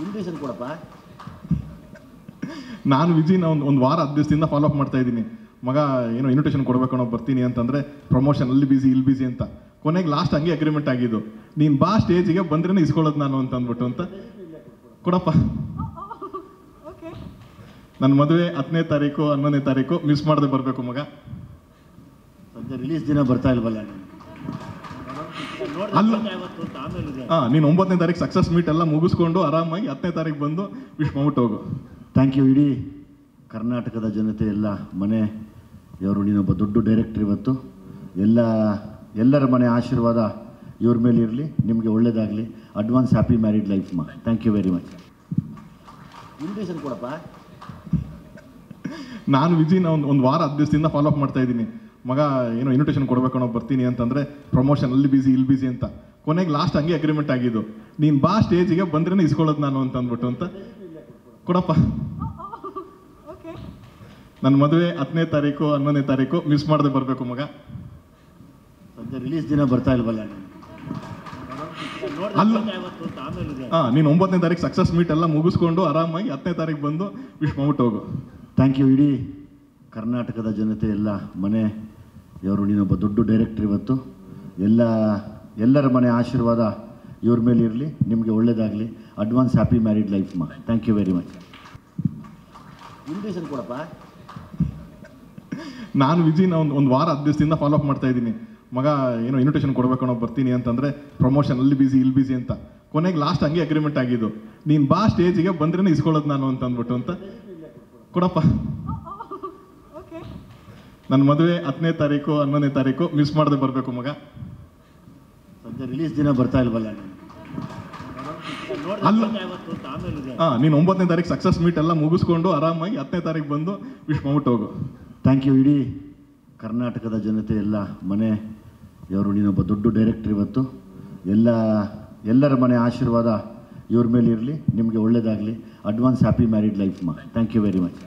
Invitation ಕೊಡಪ್ಪ. ನಾನು ವಿಜಿನ ಒಂದು ಒಂದು ವಾರ ಹತ್ತು ದಿವಸದಿಂದ ಫಾಲೋ ಅಪ್ ಮಾಡ್ತಾ ಇದ್ದೀನಿ. ಮಗ ಏನೋ ಇನ್ವಿಟೇಷನ್ ಕೊಡಬೇಕು ನಾವು ಬರ್ತೀನಿ ಅಂತಂದರೆ ಪ್ರಮೋಷನ್ ಅಲ್ಲಿ ಬಿಸಿ ಇಲ್ಲಿ ಬಿಸಿ ಅಂತ. ಕೊನೆಗೆ ಲಾಸ್ಟ್ ಹಂಗೆ ಅಗ್ರಿಮೆಂಟ್ ಆಗಿದ್ದು. ನೀನು ಬಾ ಸ್ಟೇಜಿಗೆ ಬಂದ್ರೇ ಇಸ್ಕೊಳ್ಳೋದು ನಾನು ಅಂತ ಅಂದ್ಬಿಟ್ಟು ಅಂತ. ಕೊಡಪ್ಪ. ನನ್ನ ಮದುವೆ ಹತ್ತನೇ ತಾರೀಕು ಹನ್ನೊಂದನೇ ತಾರೀಕು ಮಿಸ್ ಮಾಡದೆ ಬರಬೇಕು ಮಗ. ಸಂಜೆ ರಿಲೀಸ್ ದಿನ ಬರ್ತಾ ಇಲ್ವಲ್ಲ ನೀನು? ಅಲ್ಲ. ಹಾ ಆಮೇಲೆ ಇದೆ ಹಾಂ ನೀನು ಒಂಬತ್ತನೇ ತಾರೀಕು ಸಕ್ಸಸ್ ಮೀಟ್ ಎಲ್ಲ ಮುಗಿಸ್ಕೊಂಡು ಆರಾಮಾಗಿ ಹತ್ತನೇ ತಾರೀಕು ಬಂದು ವಿಶ್ ಮಾಡ್ಬಿಟ್ಟು ಹೋಗು. ಥ್ಯಾಂಕ್ ಯು ಇಡೀ ಕರ್ನಾಟಕದ ಜನತೆ ಎಲ್ಲ ಮನೆ ಇವರು ನೀನೊಬ್ಬ ದೊಡ್ಡ ಡೈರೆಕ್ಟ್ರ್ ಇವತ್ತು. ಎಲ್ಲ ಎಲ್ಲರ ಮನೆ ಆಶೀರ್ವಾದ ಇವ್ರ ಮೇಲೆ ಇರಲಿ ನಿಮಗೆ ಒಳ್ಳೇದಾಗಲಿ. ಅಡ್ವಾನ್ಸ್ ಹ್ಯಾಪಿ ಮ್ಯಾರಿಡ್ ಲೈಫ್ ಮಾ. Thank you very much invitation ಕೊಡಪ್ಪ. ನಾನು ವಿಜಿನ ಒಂದು ಒಂದು ವಾರ ಹತ್ತು ದಿವಸದಿಂದ ಫಾಲೋ ಅಪ್ ಮಾಡ್ತಾ ಇದ್ದೀನಿ. ಮಗ ಏನೋ ಇನ್ವಿಟೇಷನ್ ಕೊಡಬೇಕು ಅನ್ನೋ ಬರ್ತೀನಿ ಅಂತಂದರೆ ಪ್ರಮೋಷನ್ ಅಲ್ಲಿ ಬಿಸಿ ಇಲ್ಲಿ ಬಿಸಿ ಅಂತ. ಕೊನೆಗೆ ಲಾಸ್ಟ್ ಹಂಗೆ ಅಗ್ರಿಮೆಂಟ್ ಆಗಿದ್ದು. ನೀನು ಬಾ ಸ್ಟೇಜಿಗೆ ಬಂದ್ರೇ ಇಸ್ಕೊಳ್ಳೋದು ನಾನು ಅಂತ ಅಂದ್ಬಿಟ್ಟು ಅಂತ. ಕೊಡಪ್ಪ. ನನ್ನ ಮದುವೆ ಹತ್ತನೇ ತಾರೀಕು ಹನ್ನೊಂದನೇ ತಾರೀಕು ಮಿಸ್ ಮಾಡದೆ ಬರಬೇಕು ಮಗ. ಸದ್ಯ ರಿಲೀಸ್ ದಿನ ಬರ್ತಾ ಇಲ್ವಲ್ಲ ನೀನು? ಅಲ್ಲ. ನೋಡ್ದೆ ಯಾವತ್ತು ಅಂತ ಆಮೇಲೆ ಇದೆ. ಹಾಂ ನೀನು ಒಂಬತ್ತನೇ ತಾರೀಕು ಸಕ್ಸಸ್ ಮೀಟ್ ಎಲ್ಲ ಮುಗಿಸ್ಕೊಂಡು ಆರಾಮಾಗಿ ಹತ್ತನೇ ತಾರೀಕು ಬಂದು ವಿಶ್ ಮಾಡ್ಬಿಟ್ಟು ಹೋಗು. ಥ್ಯಾಂಕ್ ಯು ಇಡೀ ಕರ್ನಾಟಕದ ಜನತೆ ಎಲ್ಲ ಮನೆ ಇವರು ನೀನೊಬ್ಬ ದೊಡ್ಡ ಡೈರೆಕ್ಟ್ರ್ ಇವತ್ತು. ಎಲ್ಲ, ಎಲ್ಲರ ಮನೆ ಆಶೀರ್ವಾದ ಇವ್ರ ಮೇಲೆ ಇರಲಿ, ನಿಮಗೆ ಒಳ್ಳೇದಾಗಲಿ. ಅಡ್ವಾನ್ಸ್ ಹ್ಯಾಪಿ ಮ್ಯಾರಿಡ್ ಲೈಫ್ ಮಾ. Thank you very much invitation ಕೊಡಪ್ಪ. ನಾನು ವಿಜಿನ ಒಂದು ಒಂದು ವಾರ ಹತ್ತು ದಿವಸದಿಂದ ಫಾಲೋ ಅಪ್ ಮಾಡ್ತಾ ಇದ್ದೀನಿ. ಮಗ, ಏನೋ ಇನ್ವಿಟೇಷನ್ ಕೊಡಬೇಕು ಅನ್ನೋ ಬರ್ತೀನಿ ಅಂತಂದರೆ ಪ್ರಮೋಷನ್ ಅಲ್ಲಿ ಬಿಸಿ ಇಲ್ಲಿ ಬಿಸಿ ಅಂತ. ಕೊನೆಗೆ ಲಾಸ್ಟ್ ಹಂಗೆ ಅಗ್ರಿಮೆಂಟ್ ಆಗಿದ್ದು. ನೀನು ಬಾ ಸ್ಟೇಜಿಗೆ ಬಂದ್ರೇ ಇಸ್ಕೊಳ್ಳೋದು ನಾನು ಅಂತ ಅಂದ್ಬಿಟ್ಟು ಅಂತ. ಕೊಡಪ್ಪ. ನನ್ನ ಮದುವೆ ಹತ್ತನೇ ತಾರೀಕು ಹನ್ನೊಂದನೇ ತಾರೀಕು ಮಿಸ್ ಮಾಡದೆ ಬರಬೇಕು ಮಗ. ಸದ್ಯ ರಿಲೀಸ್ ದಿನ ಬರ್ತಾ ಇಲ್ವಲ್ಲ ಹಾ ಅಲ್ಲ. ಹಾಂ ನೀನು ಒಂಬತ್ತನೇ ತಾರೀಕು ಸಕ್ಸಸ್ ಮೀಟ್ ಎಲ್ಲ ಮುಗಿಸ್ಕೊಂಡು ಆರಾಮಾಗಿ ಹತ್ತನೇ ತಾರೀಕು ಬಂದು ವಿಶ್ ಮಾಡ್ಬಿಟ್ಟು ಹೋಗು. ಥ್ಯಾಂಕ್ ಯು ಇಡೀ ಕರ್ನಾಟಕದ ಜನತೆ ಎಲ್ಲ ಮನೆ ಇವರು ನೀನೊಬ್ಬ ದೊಡ್ಡ ಡೈರೆಕ್ಟರ್ ಇವತ್ತು. ಎಲ್ಲ ಎಲ್ಲರ ಮನೆ ಆಶೀರ್ವಾದ ಇವ್ರ ಮೇಲೆ ಇರಲಿ ನಿಮಗೆ ಒಳ್ಳೇದಾಗಲಿ. ಅಡ್ವಾನ್ಸ್ ಹ್ಯಾಪಿ ಮ್ಯಾರಿಡ್ ಲೈಫ್ ಮಾ ಥ್ಯಾಂಕ್ ಯು ವೆರಿ ಮಚ್